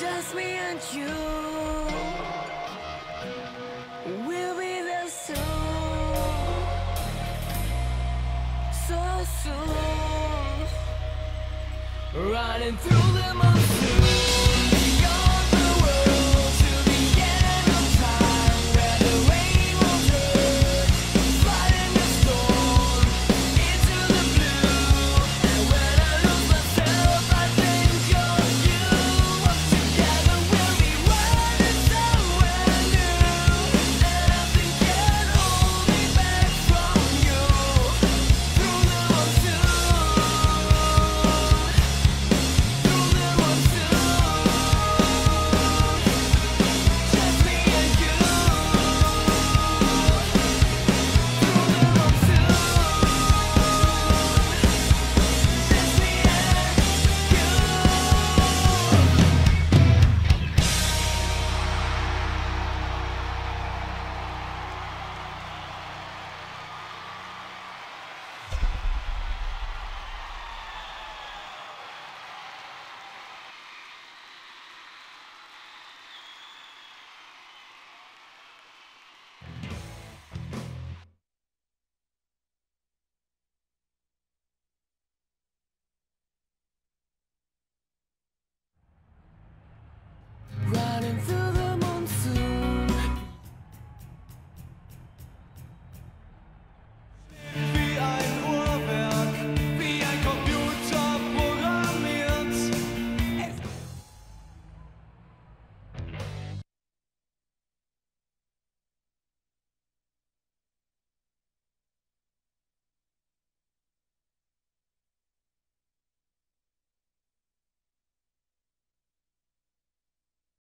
Just me and you. We'll be there soon, so soon, running through the monsoon.